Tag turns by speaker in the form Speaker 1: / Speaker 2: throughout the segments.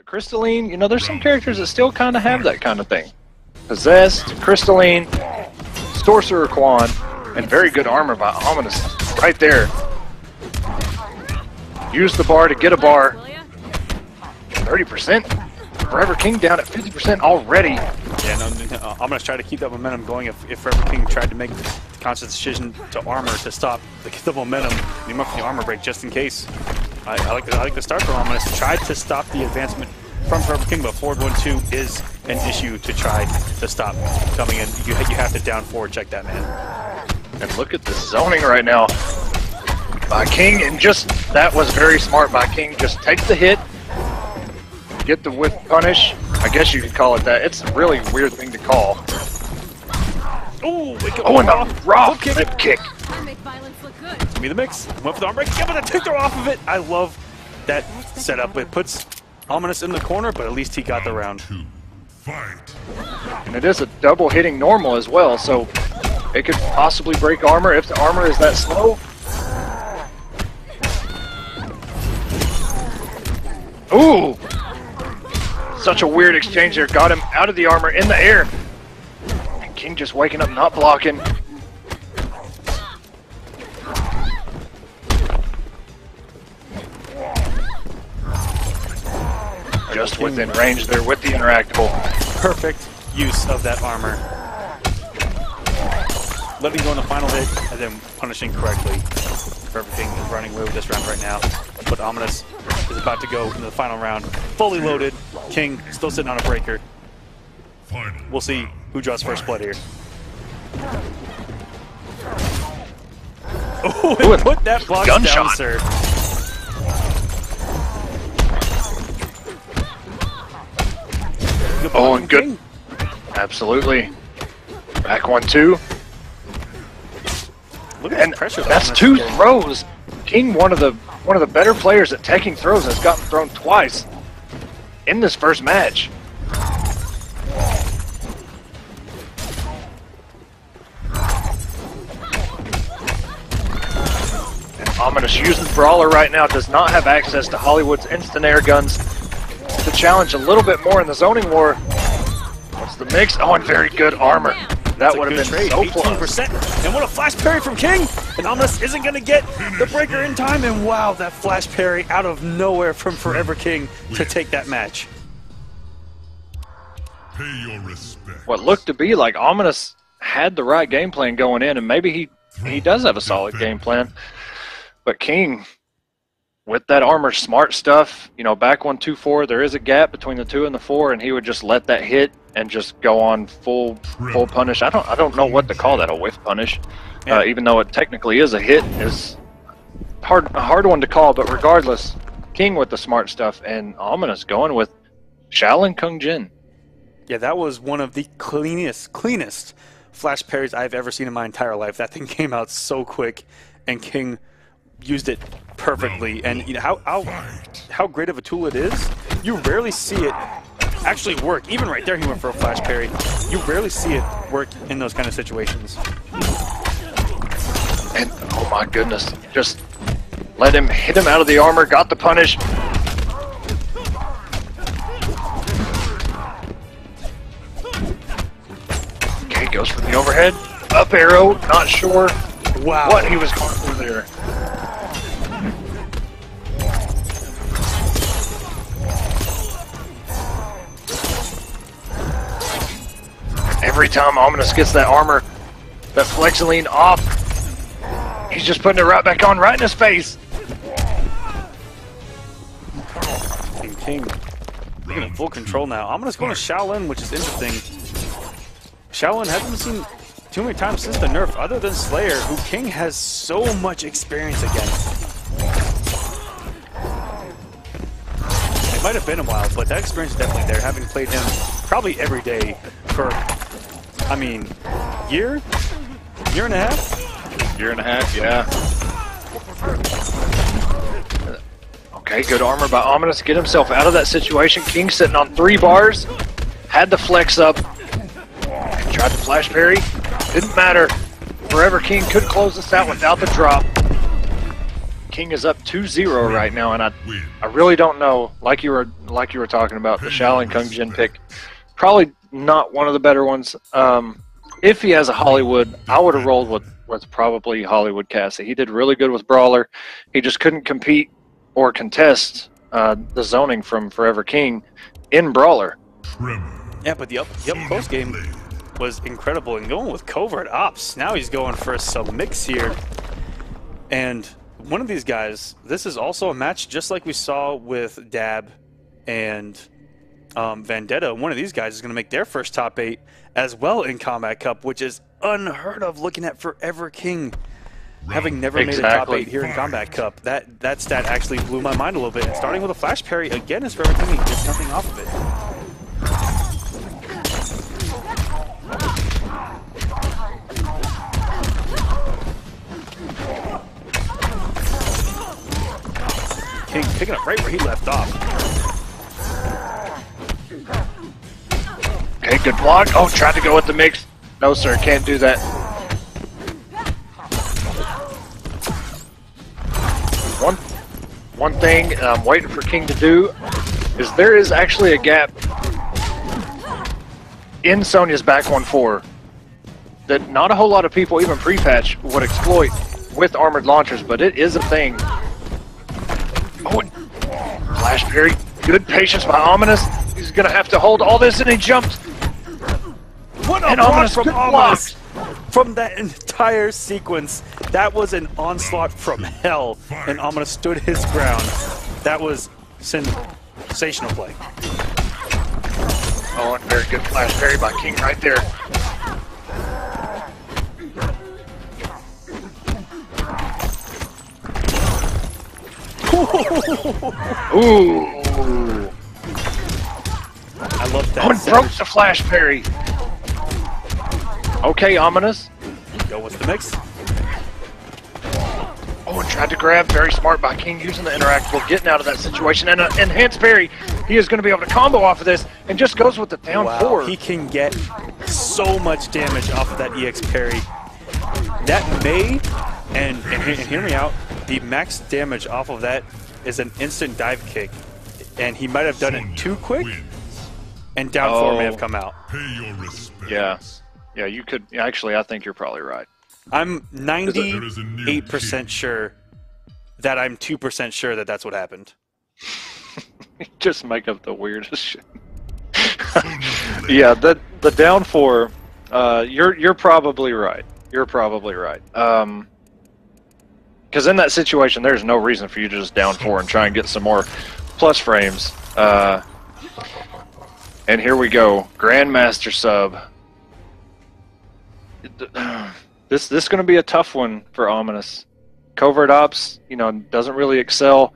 Speaker 1: But Crystalline, you know, there's some characters that still kind of have that kind of thing. Possessed, Crystalline, Sorcerer Quan, and very good armor by Ominous right there. Use the bar to get a bar. 30%. Forever King down at 50% already.
Speaker 2: Yeah, no, no, I'm going to try to keep that momentum going. If, if Forever King tried to make the conscious decision to armor to stop the, the momentum, went for the armor break just in case. I, I like the, I like the start from Ominous. Tried to stop the advancement from Forever King, but forward 1-2 is an issue to try to stop coming in. You, you have to down forward check that man.
Speaker 1: And look at the zoning right now by King, and just that was very smart by King. Just take the hit, get the whip punish. I guess you could call it that. It's a really weird thing to call.
Speaker 2: Ooh,
Speaker 1: oh, and the raw kick. flip kick.
Speaker 2: Give me the mix. Went for the arm break. Yeah, but the tick off of it. I love that setup. It puts Ominous in the corner, but at least he got the round.
Speaker 3: Fight.
Speaker 1: And it is a double hitting normal as well, so it could possibly break armor if the armor is that slow. Ooh! Such a weird exchange there. Got him out of the armor in the air. And King just waking up, not blocking. Within range there with the interactable.
Speaker 2: Perfect use of that armor. Letting me go on the final hit and then punishing correctly. Everything is running away with this round right now. But Ominous is about to go into the final round. Fully loaded. King still sitting on a breaker. We'll see who draws first blood here. Oh, put that block down, sir.
Speaker 1: Oh, and good. Absolutely. Back one, two.
Speaker 2: Look at
Speaker 1: and
Speaker 2: pressure.
Speaker 1: That's two throws. King, one of the one of the better players at taking throws, has gotten thrown twice in this first match. And Ominous using Brawler right now does not have access to Hollywood's instant air guns to challenge a little bit more in the zoning war. What's the mix? Oh, and very good armor. That would have been
Speaker 2: trade.
Speaker 1: so
Speaker 2: 18%. And what a flash parry from King! And Ominous isn't going to get the breaker in time. And wow, that flash parry out of nowhere from Forever King to take that match.
Speaker 3: Pay your respect.
Speaker 1: What looked to be like Ominous had the right game plan going in, and maybe he he does have a solid game plan. But King, with that armor smart stuff, you know, back one two four, there is a gap between the two and the four, and he would just let that hit and just go on full full punish. I don't I don't know what to call that a whiff punish, uh, even though it technically is a hit. is hard a hard one to call, but regardless, King with the smart stuff and Ominous going with Shaolin Kung Jin.
Speaker 2: Yeah, that was one of the cleanest cleanest flash parries I've ever seen in my entire life. That thing came out so quick, and King used it perfectly. And you know how how how great of a tool it is. You rarely see it actually work. Even right there, he went for a flash parry. You rarely see it work in those kind of situations.
Speaker 1: And oh my goodness, just let him hit him out of the armor. Got the punish. Okay, goes for the overhead. Up arrow. Not sure
Speaker 2: wow.
Speaker 1: what he was going for there. Every time Ominous gets that armor, that Flexaline off, he's just putting it right back on, right in his face.
Speaker 2: King King looking at full control now. Ominous going to Shaolin, which is interesting. Shaolin hasn't seen too many times since the nerf, other than Slayer, who King has so much experience against. It might have been a while, but that experience is definitely there, having played him probably every day for I mean, year? Year and a half?
Speaker 1: Year and a half, yeah. Okay, good armor by Ominous. Get himself out of that situation. King sitting on three bars. Had the flex up. Tried to flash parry. Didn't matter. Forever King could close this out without the drop. King is up 2-0 right now, and I I really don't know. Like you were like you were talking about the Shaolin Kung Jin pick, probably not one of the better ones. Um, if he has a Hollywood, I would have rolled with with probably Hollywood Cassie. He did really good with Brawler. He just couldn't compete or contest uh, the zoning from Forever King in Brawler.
Speaker 3: Tremor.
Speaker 2: Yeah, but the up, the up close game was incredible. And going with covert ops, now he's going for some mix here. And one of these guys, this is also a match just like we saw with Dab and um, Vendetta. One of these guys is going to make their first top eight as well in Kombat Cup, which is unheard of looking at Forever King. Having never made a top eight here in Kombat Cup, that that stat actually blew my mind a little bit. And starting with a flash parry again is Forever King. He gets nothing off of it. King picking up right where he left off.
Speaker 1: Okay, good block. Oh, tried to go with the mix. No, sir, can't do that. One, one thing I'm waiting for King to do is there is actually a gap in Sonya's back one four that not a whole lot of people, even pre-patch, would exploit with armored launchers, but it is a thing. Oh, flash parry. Good patience by Ominous. He's gonna have to hold all this, and he jumped.
Speaker 2: What a block
Speaker 1: Ominous
Speaker 2: from
Speaker 1: good
Speaker 2: Ominous! From that entire sequence, that was an onslaught from hell, and Ominous stood his ground. That was sensational play.
Speaker 1: Oh, and very good flash parry by King right there. Ooh.
Speaker 2: I love that.
Speaker 1: Oh, and broke the flash parry. Okay, ominous.
Speaker 2: Go with the mix.
Speaker 1: Oh, and tried to grab. Very smart by King using the interactable, getting out of that situation. And uh, an enhanced parry. He is going to be able to combo off of this and just goes with the down
Speaker 2: Wow,
Speaker 1: four.
Speaker 2: he can get so much damage off of that EX parry. That may, and, and, and hear me out, the max damage off of that is an instant dive kick. And he might have done it too quick, and down four may
Speaker 1: Oh.
Speaker 2: have come out.
Speaker 3: Pay your respects.
Speaker 1: Yeah. Yeah, you could. Actually, I think you're probably right.
Speaker 2: I'm
Speaker 3: There is a new
Speaker 2: 98% sure that I'm 2% sure that that's what happened.
Speaker 1: just make up the weirdest shit. yeah, the the down four. Uh, you're you're probably right. You're probably right. Um, because in that situation, there's no reason for you to just down four and try and get some more plus frames. Uh, and here we go, Grandmaster sub. This this going to be a tough one for Ominous. Covert Ops, you know, doesn't really excel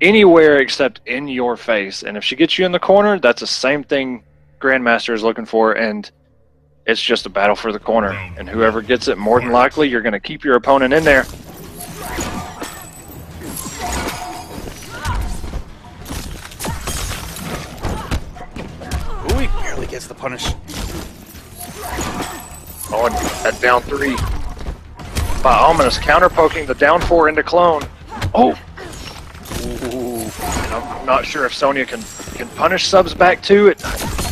Speaker 1: anywhere except in your face. And if she gets you in the corner, that's the same thing Grandmaster is looking for, and it's just a battle for the corner. And whoever gets it, more than likely, you're going to keep your opponent in there.
Speaker 2: Ooh, he barely gets the punish.
Speaker 1: Oh, and that down three by Ominous, counter poking the down four into clone. Oh! And I'm not sure if Sonya can, can punish subs back too. It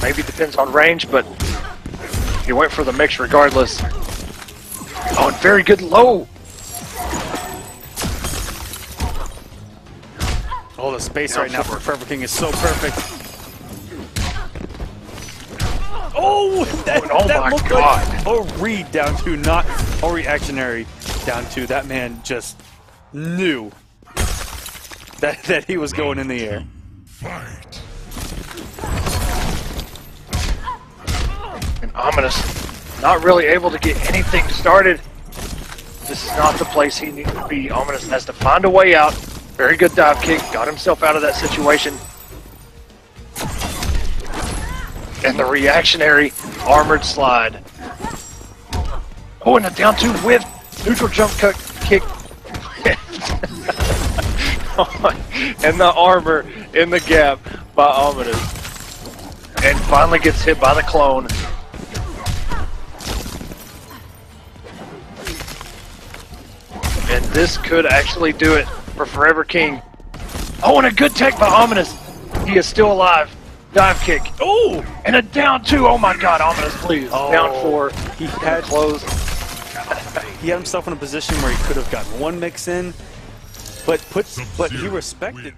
Speaker 1: maybe depends on range, but he went for the mix regardless. Oh, and very good low.
Speaker 2: Oh, the space right now for Perfect King is so perfect. Oh, oh, that,
Speaker 1: Oh
Speaker 2: that
Speaker 1: my
Speaker 2: looked
Speaker 1: God.
Speaker 2: like a read down to, not a reactionary down to. That man just knew that, that he was going in the air.
Speaker 3: Fight.
Speaker 1: And Ominous not really able to get anything started. This is not the place he needs to be. Ominous has to find a way out. Very good dive kick. Got himself out of that situation. And the reactionary armored slide. Oh, and a down two with neutral jump cut kick. and the armor in the gap by Ominous. And finally gets hit by the clone. And this could actually do it for for Forever King. Oh, and a good tech by Ominous. He is still alive. Dive kick.
Speaker 2: Oh!
Speaker 1: And a down two. Oh my god, Ominous, please. Oh. Down
Speaker 2: Oh.
Speaker 1: four.
Speaker 2: He had
Speaker 1: Close.
Speaker 2: he had himself in a position where he could have gotten one mix in, but put but he respected